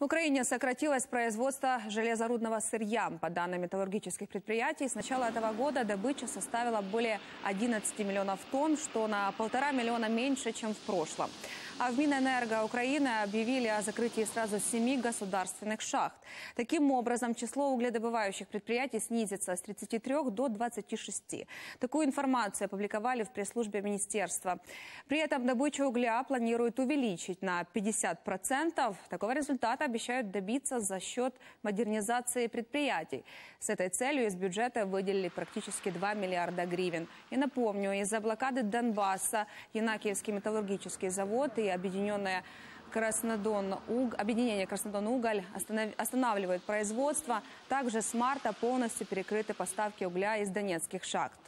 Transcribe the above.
В Украине сократилось производство железорудного сырья. По данным металлургических предприятий, с начала этого года добыча составила более 11 миллионов тонн, что на полтора миллиона меньше, чем в прошлом. А в Минэнерго Украины объявили о закрытии сразу семи государственных шахт. Таким образом, число угледобывающих предприятий снизится с 33 до 26. Такую информацию опубликовали в пресс-службе министерства. При этом добычу угля планируют увеличить на 50%. Такого результата обещают добиться за счет модернизации предприятий. С этой целью из бюджета выделили практически 2 миллиарда гривен. И напомню, из-за блокады Донбасса Янакиевский металлургический завод и объединенная Краснодон, Уг... объединение Краснодон-Уголь останов... останавливает производство. Также с марта полностью перекрыты поставки угля из донецких шахт.